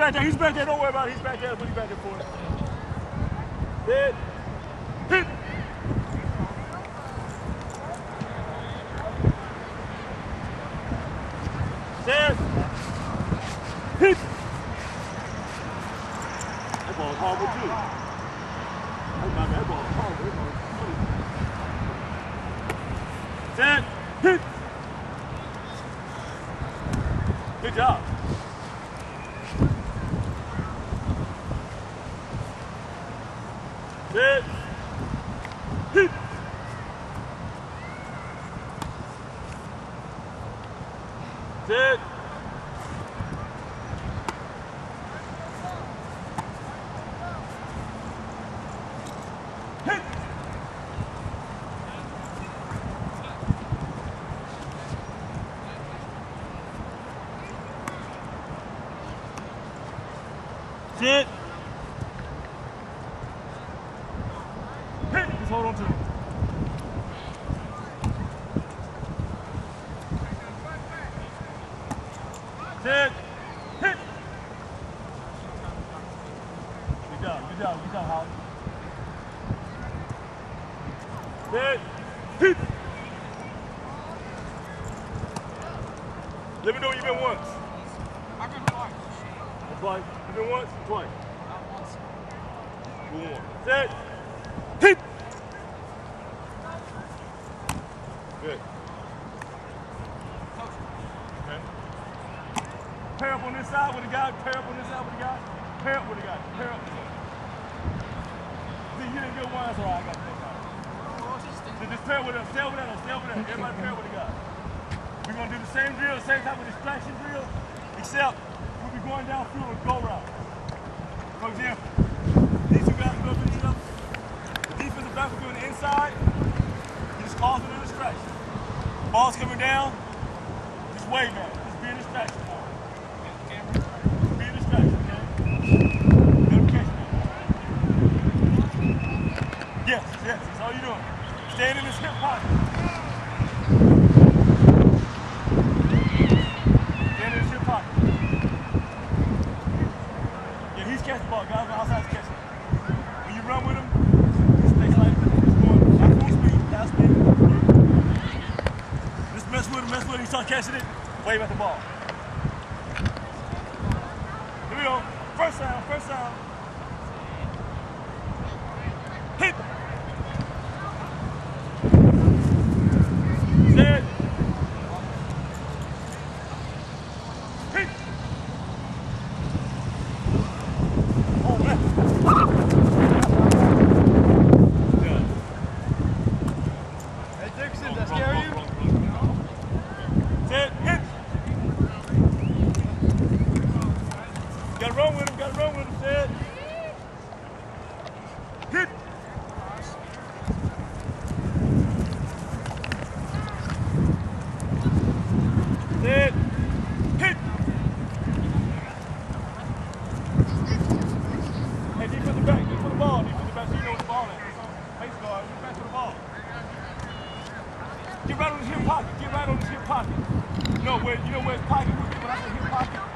back there. He's back there. Don't worry about it. He's back there. What he's back there for? Dead. Hit. Set. Hit. That ball's too. That ball, that ball's horrible. That ball's Set. Hit. Good job. Set. Hit. Set. Hit. Sit. Hit. Just hold on to it. Sit. Hit. Good job. Good job. Good job, Holly. Sit. Hit. Let me know you've been once. I've been twice. Twice. You've been once? Twice. Not once. One. Set. Hit. Pair up on this side with the guy. Pair up on this side with the guy. Pair up with the guy. Pair up. See, you didn't get one. so. I got that guy. who else is So just pair with him. Stay over there. Stay over there. Everybody pair with the guy. We're going to do the same drill, same type of distraction drill, except we'll be going down through a go route. For example, these two guys go through each other. The defensive back will be on the inside. He just it a distraction. Ball's coming down. Just wave at it. Just be a distraction for him. Be a distraction, okay? Notification. Yes, yes, that's all you're doing. Stand in his hip pocket. Stand in his hip pocket. Yeah, he's catching the ball. Guys on the outside is catching. When you run with him, stay like just going not full speed, half speed. Just mess with him, mess with him. He start catching it, wave at the ball. Here we go. First down, first down. Hit. Set. Hit. Oh man. Yeah. Hey, Dixon, that scare you? Set. Hit. Gotta run with him. Gotta run with him. Set. Hit. Set. Hit. Hey, defensive back. Defensive ball. Defensive back. So you know where the ball is. Face guard. Get back to the ball. Get his hip pocket. Get right on his hip pocket. You know where? You know where his pocket was? When I say hip pocket,